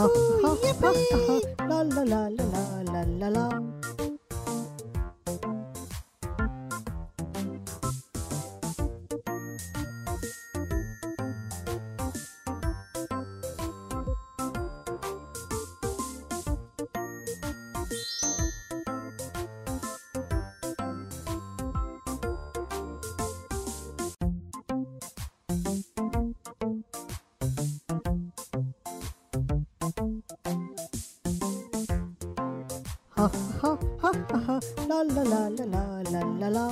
Yahoo! Yippee! La la la la la la la Ha ha ha ha ha la la la la la la la la.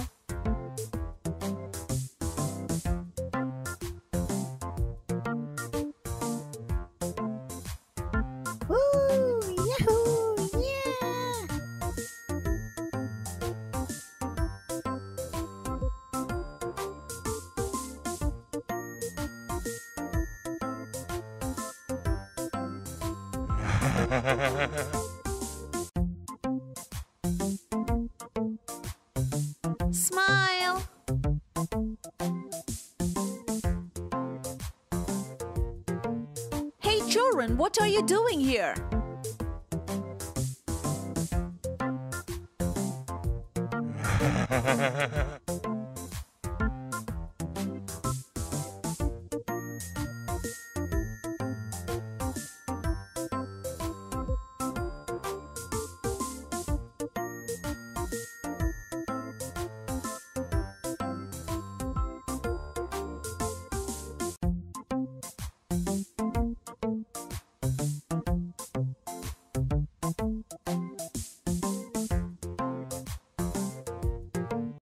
Woo! Yahoo! Yeah! Smile. Children, what are you doing here?